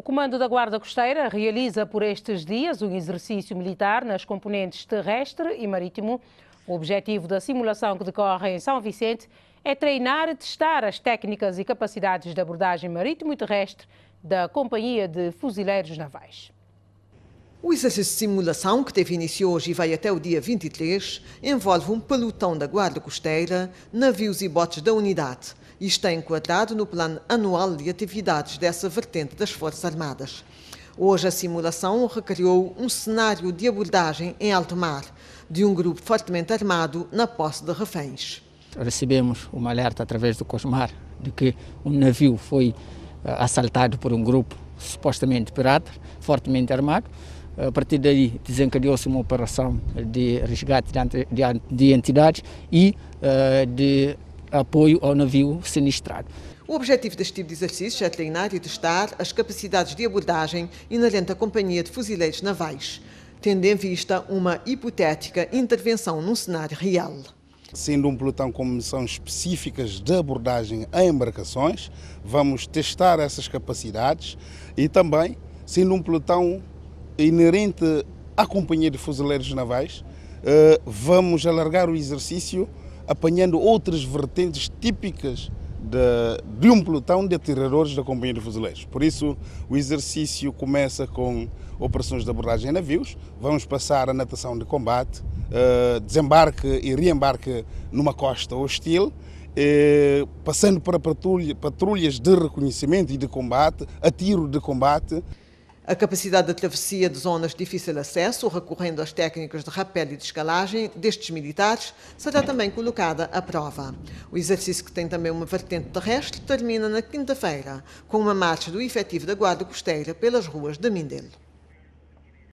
O Comando da Guarda Costeira realiza por estes dias um exercício militar nas componentes terrestre e marítimo. O objetivo da simulação que decorre em São Vicente é treinar e testar as técnicas e capacidades de abordagem marítimo e terrestre da Companhia de Fuzileiros Navais. O exercício de simulação, que teve início hoje e vai até o dia 23, envolve um pelotão da Guarda Costeira, navios e botes da unidade e está enquadrado no plano anual de atividades dessa vertente das Forças Armadas. Hoje a simulação recriou um cenário de abordagem em alto mar de um grupo fortemente armado na posse de reféns. Recebemos uma alerta através do COSMAR de que um navio foi eh, assaltado por um grupo supostamente pirata, fortemente armado. A partir daí desencadeou-se uma operação de resgate de entidades e uh, de apoio ao navio sinistrado. O objetivo deste tipo de exercício é treinar e testar as capacidades de abordagem inerente à Companhia de Fuzileiros Navais, tendo em vista uma hipotética intervenção num cenário real. Sendo um pelotão com missões específicas de abordagem a embarcações, vamos testar essas capacidades e também, sendo um pelotão inerente à Companhia de Fuzileiros Navais, eh, vamos alargar o exercício apanhando outras vertentes típicas de, de, um pelotão de atiradores da Companhia de Fuzileiros. Por isso, o exercício começa com operações de abordagem em navios, vamos passar a natação de combate, uh, desembarque e reembarque numa costa hostil, eh, passando para patrulha, patrulhas de reconhecimento e de combate, a tiro de combate. A capacidade de travessia de zonas de difícil acesso, recorrendo às técnicas de rapel e de escalagem destes militares, será também colocada à prova. O exercício, que tem também uma vertente terrestre, termina na quinta-feira, com uma marcha do efetivo da Guarda Costeira pelas ruas de Mindelo.